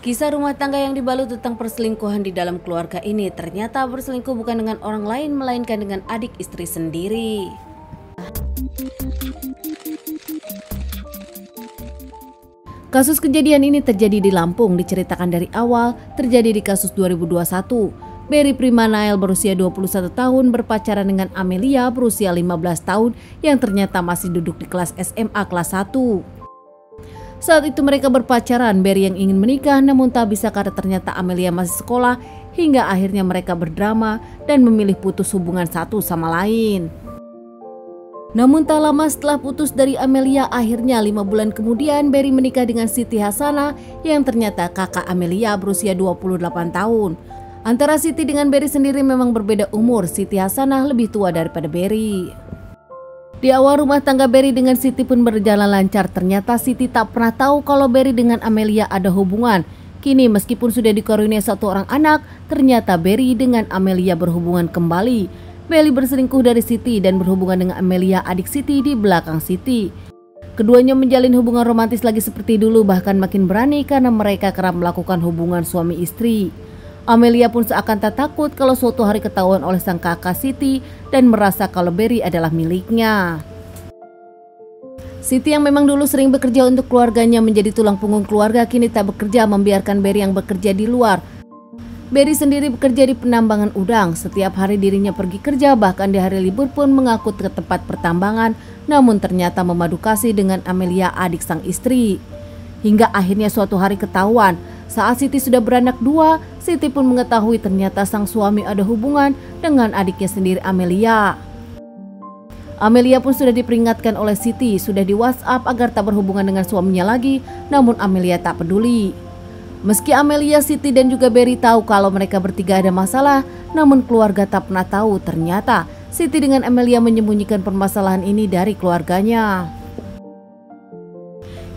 Kisah rumah tangga yang dibalut tentang perselingkuhan di dalam keluarga ini ternyata berselingkuh bukan dengan orang lain melainkan dengan adik istri sendiri. Kasus kejadian ini terjadi di Lampung diceritakan dari awal terjadi di kasus 2021. Berry Primanael berusia 21 tahun berpacaran dengan Amelia berusia 15 tahun yang ternyata masih duduk di kelas SMA kelas 1. Saat itu mereka berpacaran, Berry yang ingin menikah namun tak bisa karena ternyata Amelia masih sekolah hingga akhirnya mereka berdrama dan memilih putus hubungan satu sama lain. Namun tak lama setelah putus dari Amelia, akhirnya lima bulan kemudian Berry menikah dengan Siti Hasana yang ternyata kakak Amelia berusia 28 tahun. Antara Siti dengan Berry sendiri memang berbeda umur, Siti Hasanah lebih tua daripada Berry. Di awal rumah tangga Berry dengan Siti pun berjalan lancar. Ternyata Siti tak pernah tahu kalau Berry dengan Amelia ada hubungan. Kini meskipun sudah dikaruniai satu orang anak, ternyata Berry dengan Amelia berhubungan kembali. Berry berselingkuh dari Siti dan berhubungan dengan Amelia adik Siti di belakang Siti. Keduanya menjalin hubungan romantis lagi seperti dulu bahkan makin berani karena mereka kerap melakukan hubungan suami istri. Amelia pun seakan tak takut kalau suatu hari ketahuan oleh sang kakak Siti dan merasa kalau Berry adalah miliknya. Siti yang memang dulu sering bekerja untuk keluarganya menjadi tulang punggung keluarga kini tak bekerja membiarkan Berry yang bekerja di luar. Berry sendiri bekerja di penambangan udang. Setiap hari dirinya pergi kerja bahkan di hari libur pun mengakut ke tempat pertambangan namun ternyata memadu kasih dengan Amelia adik sang istri. Hingga akhirnya suatu hari ketahuan saat Siti sudah beranak dua, Siti pun mengetahui ternyata sang suami ada hubungan dengan adiknya sendiri Amelia. Amelia pun sudah diperingatkan oleh Siti, sudah di WhatsApp agar tak berhubungan dengan suaminya lagi, namun Amelia tak peduli. Meski Amelia, Siti dan juga Berry tahu kalau mereka bertiga ada masalah, namun keluarga tak pernah tahu ternyata Siti dengan Amelia menyembunyikan permasalahan ini dari keluarganya.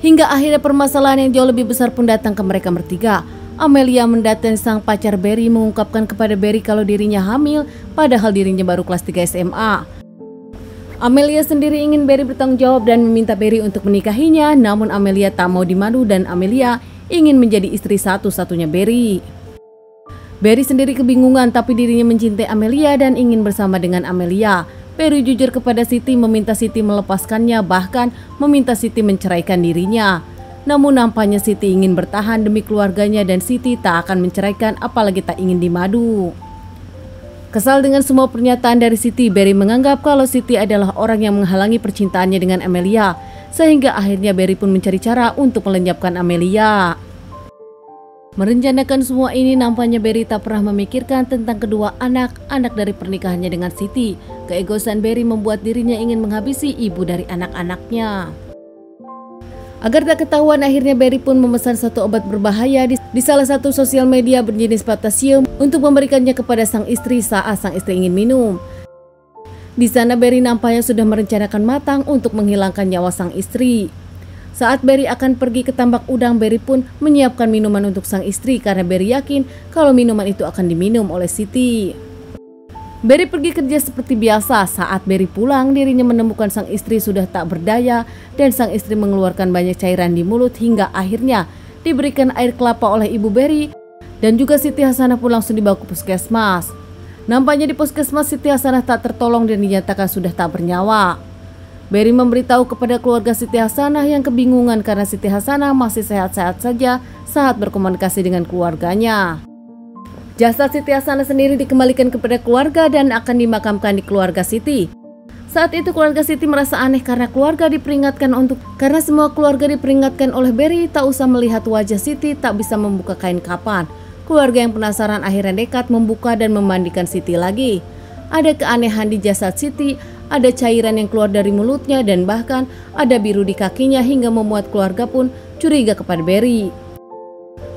Hingga akhirnya permasalahan yang jauh lebih besar pun datang ke mereka bertiga. Amelia mendatangi sang pacar Berry mengungkapkan kepada Berry kalau dirinya hamil padahal dirinya baru kelas 3 SMA. Amelia sendiri ingin Berry bertanggung jawab dan meminta Berry untuk menikahinya namun Amelia tak mau dimadu dan Amelia ingin menjadi istri satu-satunya Berry. Berry sendiri kebingungan tapi dirinya mencintai Amelia dan ingin bersama dengan Amelia. Perry jujur kepada Siti meminta Siti melepaskannya bahkan meminta Siti menceraikan dirinya. Namun nampaknya Siti ingin bertahan demi keluarganya dan Siti tak akan menceraikan apalagi tak ingin dimadu. Kesal dengan semua pernyataan dari Siti, Berry menganggap kalau Siti adalah orang yang menghalangi percintaannya dengan Amelia, sehingga akhirnya Berry pun mencari cara untuk melenyapkan Amelia. Merencanakan semua ini nampaknya Berry tak pernah memikirkan tentang kedua anak-anak dari pernikahannya dengan Siti. Keegoisan Berry membuat dirinya ingin menghabisi ibu dari anak-anaknya. Agar tak ketahuan akhirnya Berry pun memesan satu obat berbahaya di, di salah satu sosial media berjenis potasium untuk memberikannya kepada sang istri saat sang istri ingin minum. Di sana Berry nampaknya sudah merencanakan matang untuk menghilangkan nyawa sang istri. Saat Berry akan pergi ke tambak udang, Berry pun menyiapkan minuman untuk sang istri karena Berry yakin kalau minuman itu akan diminum oleh Siti. Berry pergi kerja seperti biasa. Saat Berry pulang, dirinya menemukan sang istri sudah tak berdaya dan sang istri mengeluarkan banyak cairan di mulut hingga akhirnya diberikan air kelapa oleh ibu Berry dan juga Siti Hasanah pun langsung dibawa ke puskesmas. Nampaknya di puskesmas Siti Hasanah tak tertolong dan dinyatakan sudah tak bernyawa. Berry memberitahu kepada keluarga Siti Hasanah yang kebingungan karena Siti Hasanah masih sehat-sehat saja saat berkomunikasi dengan keluarganya. Jasad Siti Hasanah sendiri dikembalikan kepada keluarga dan akan dimakamkan di keluarga Siti. Saat itu keluarga Siti merasa aneh karena keluarga diperingatkan untuk karena semua keluarga diperingatkan oleh Berry tak usah melihat wajah Siti tak bisa membuka kain kapan. Keluarga yang penasaran akhirnya dekat membuka dan memandikan Siti lagi. Ada keanehan di jasad Siti ada cairan yang keluar dari mulutnya dan bahkan ada biru di kakinya hingga membuat keluarga pun curiga kepada Berry.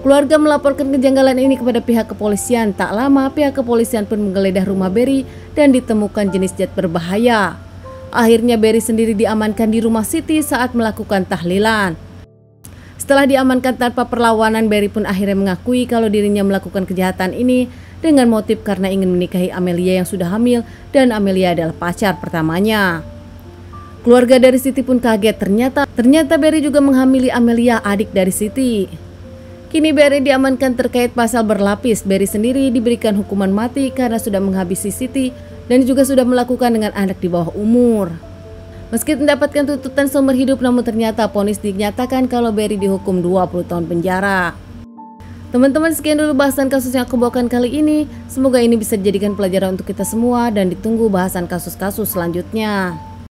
Keluarga melaporkan kejanggalan ini kepada pihak kepolisian. Tak lama pihak kepolisian pun menggeledah rumah Berry dan ditemukan jenis zat berbahaya. Akhirnya Berry sendiri diamankan di rumah Siti saat melakukan tahlilan. Setelah diamankan tanpa perlawanan, Berry pun akhirnya mengakui kalau dirinya melakukan kejahatan ini dengan motif karena ingin menikahi Amelia yang sudah hamil dan Amelia adalah pacar pertamanya. Keluarga dari Siti pun kaget ternyata ternyata Berry juga menghamili Amelia adik dari Siti. Kini Berry diamankan terkait pasal berlapis. Berry sendiri diberikan hukuman mati karena sudah menghabisi Siti dan juga sudah melakukan dengan anak di bawah umur. Meski mendapatkan tuntutan seumur hidup namun ternyata ponis dinyatakan kalau Berry dihukum 20 tahun penjara. Teman-teman sekian dulu bahasan kasus yang aku bawakan kali ini. Semoga ini bisa dijadikan pelajaran untuk kita semua dan ditunggu bahasan kasus-kasus selanjutnya.